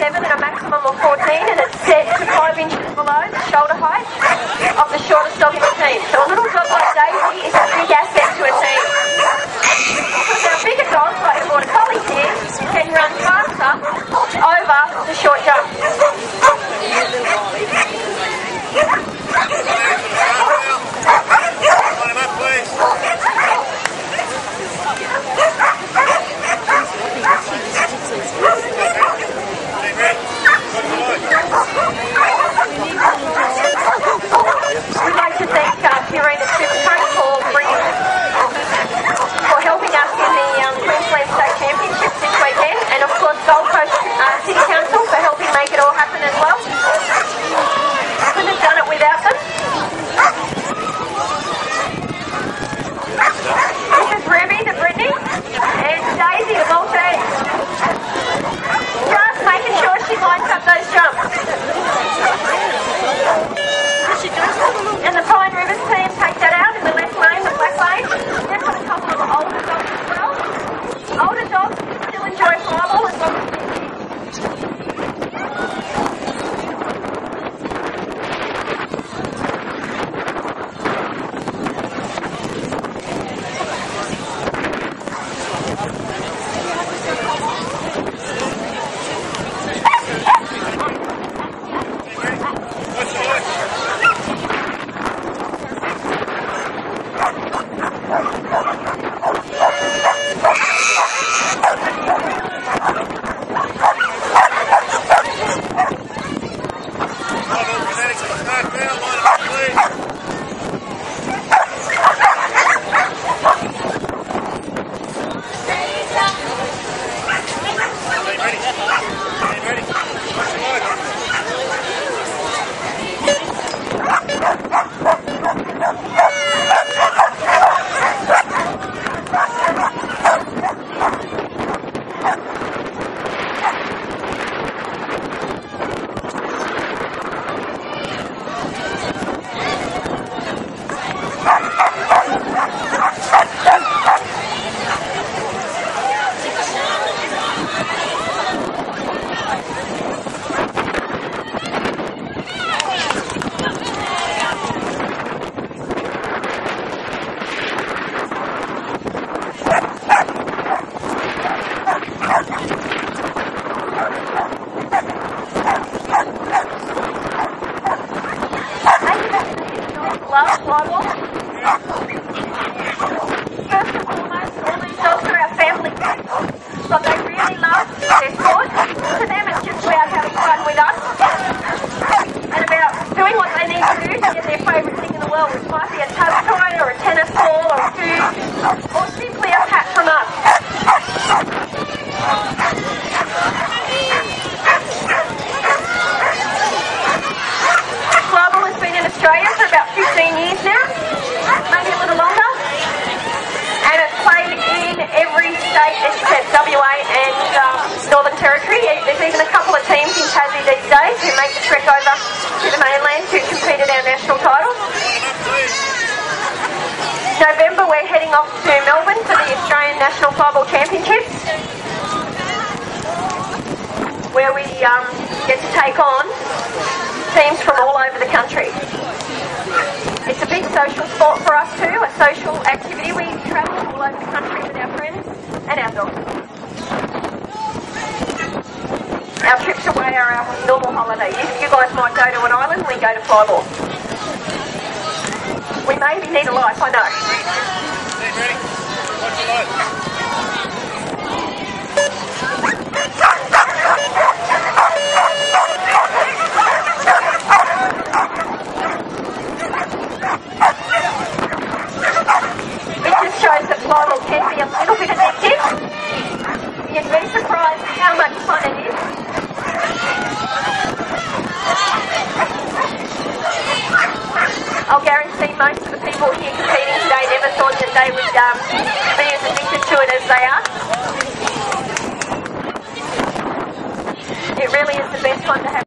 7 and a maximum of 14 and it's set to 5 inches below the shoulder height of the shortest dog First foremost, all these dogs are our family. But they really love their sport. To them, it's just about having fun with us and about doing what they need to do to get their favourite thing in the world, which might be a tug toy or a tennis ball or a food or simply a pat from us. Flyball has been in Australia for about 15 years now, maybe a little longer. And it's played in state except WA and um, Northern Territory. There's even a couple of teams in Tassie these days who make the trek over to the mainland to compete in our national title. November we're heading off to Melbourne for the Australian National Flyball Championships where we um, get to take on teams from all over the country. It's a big social sport for us too, a social activity. We travel all over the country with our friends and our. Our trips away are our normal holiday. You, guys might go to an island, we go to flyball. We maybe need a life, I know. Ready? The line? How much fun it is. I'll guarantee most of the people